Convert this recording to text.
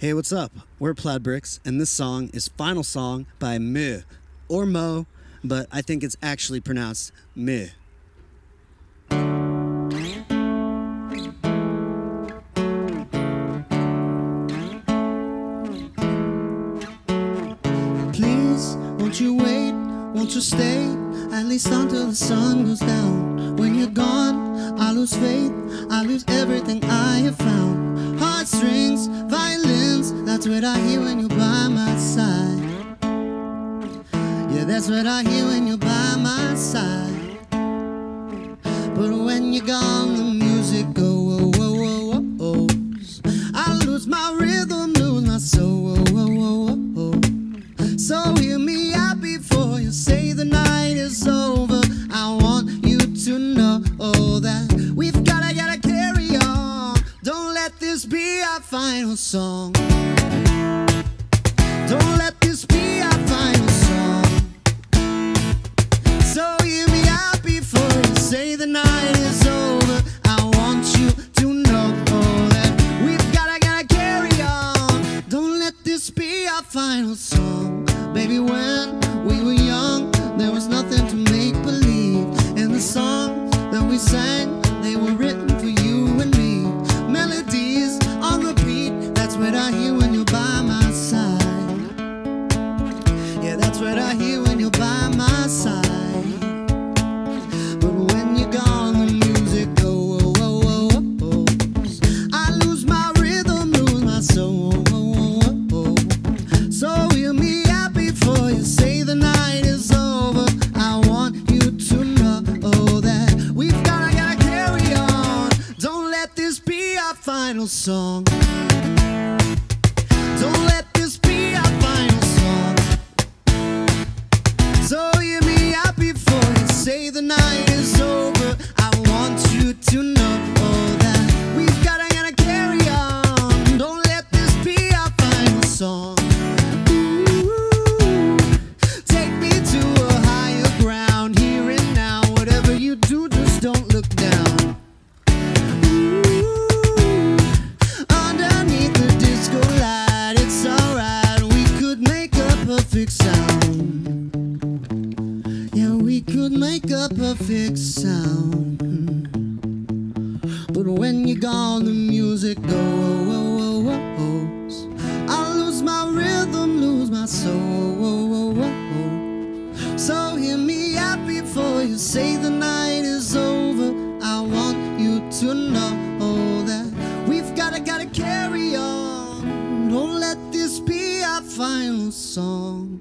Hey, what's up? We're Plaid Brixx, and this song is Final Song by Meh, or Mo, but I think it's actually pronounced Meh. Please, won't you wait? Won't you stay? At least until the sun goes down. When you're gone, I lose faith. I lose everything I have found. Heartstrings, that's what I hear when you're by my side. Yeah, that's what I hear when you're by my side. But when you're gone, the music goes. Oh, oh, oh, oh. I lose my rhythm, lose my soul. So hear me out before you say the night is over. I want you to know that we've gotta, gotta carry on. Don't let this be our final song. Final song. So hear me out before you say the night is over. I want you to know that we've gotta, gotta carry on. Don't let this be our final song. Baby, when we were young, there was nothing to make believe. The songs that we sang, that's what I hear when you're by my side. But when you're gone, the music goes. Oh, oh, oh, oh, oh. I lose my rhythm, lose my soul. Oh, oh, oh, oh, oh. So hear me out before you say the night is over. I want you to know that we've gotta, gotta carry on. Don't let this be our final song. Don't let song. Take me to a higher ground here and now. Whatever you do, just don't look down. Underneath the disco light, it's alright. We could make a perfect sound. Yeah, we could make a perfect sound. But when you're gone, the music goes. So hear me out before you say the night is over. I want you to know that we've gotta, gotta carry on. Don't let this be our final song.